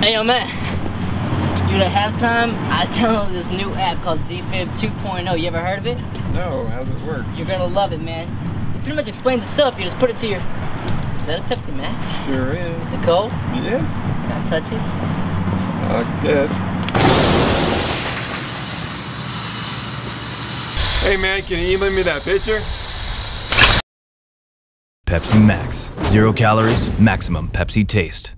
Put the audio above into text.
Hey, yo, man. Dude, at halftime, I downloaded this new app called DFib 2.0. You ever heard of it? No, How does it work? You're gonna love it, man. It pretty much explains itself. You just put it to your. Is that a Pepsi Max? Sure is. Is it cold? Yes, Can I touch it? I guess. Hey man, can you email me that picture? Pepsi Max. Zero calories, maximum Pepsi taste.